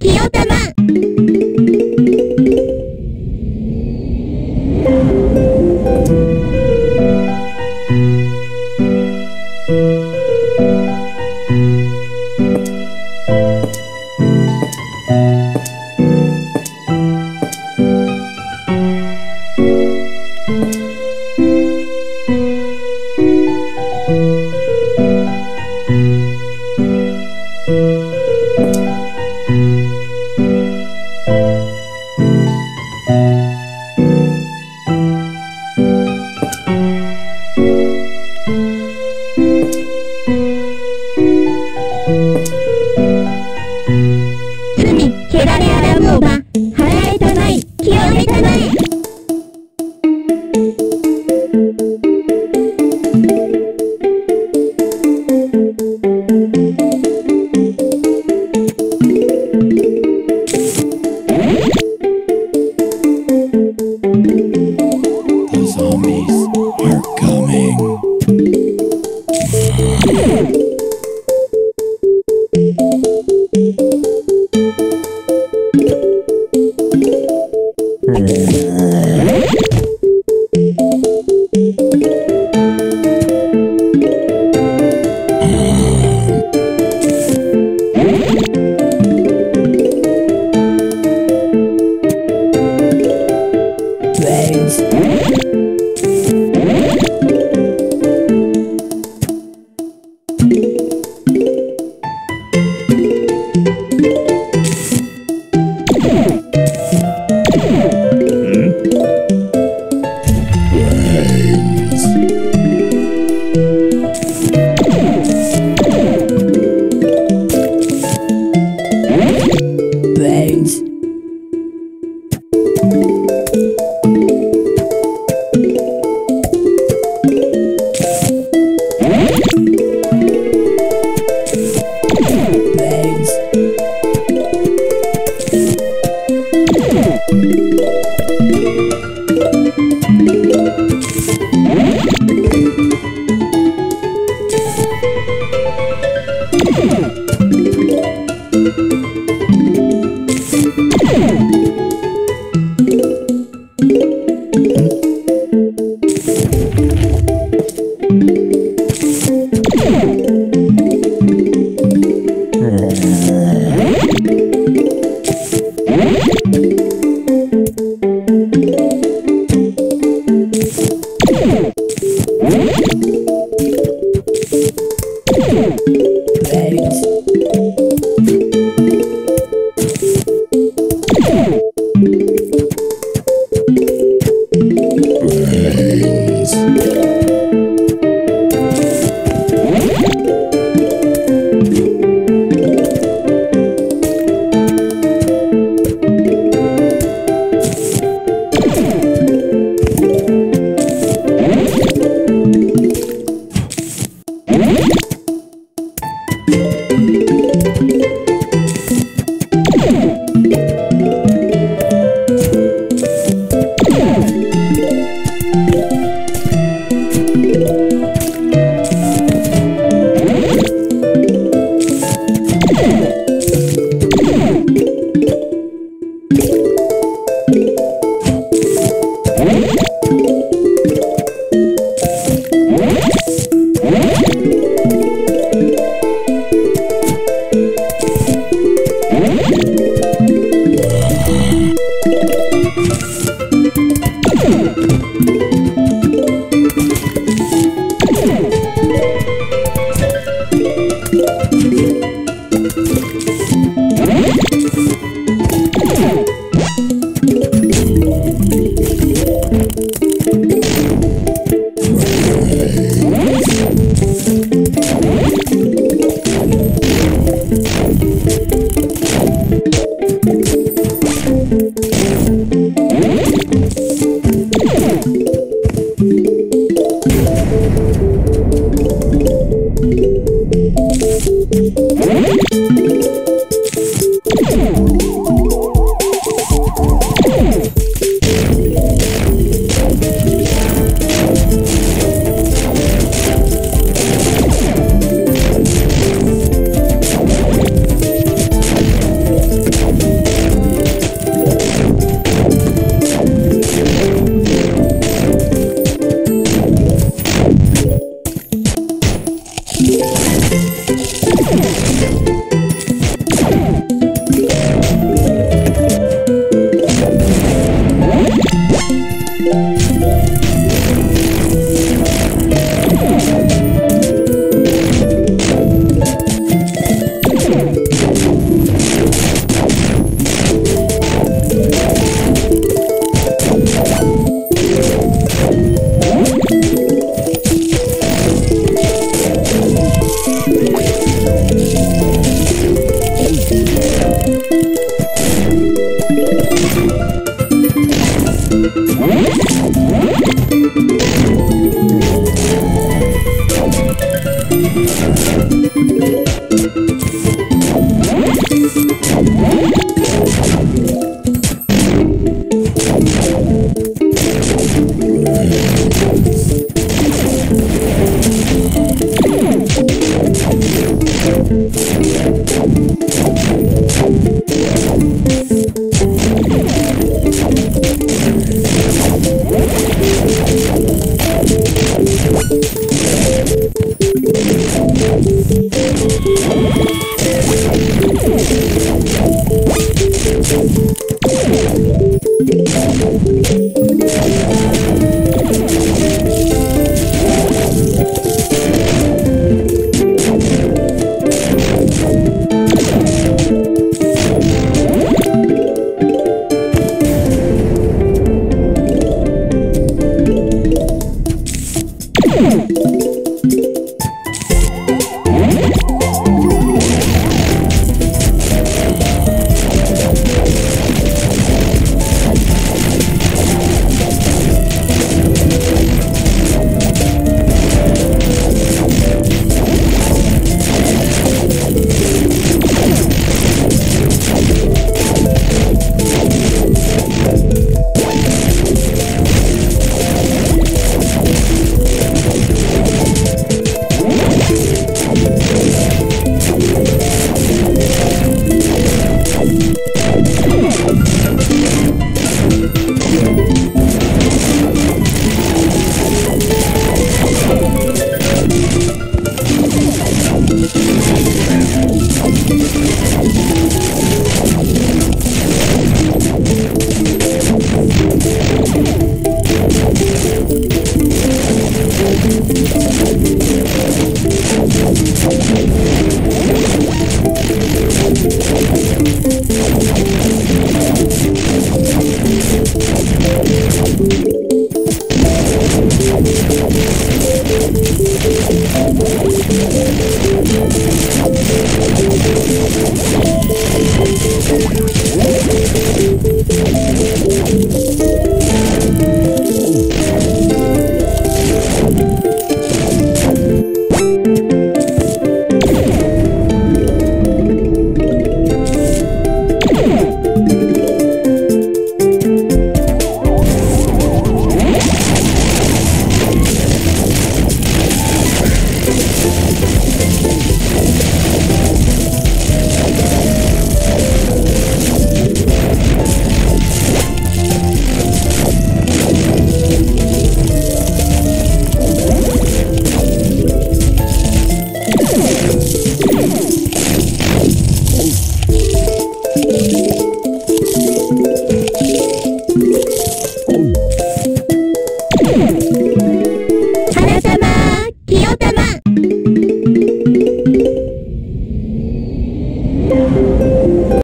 清玉 Tunes. Brains.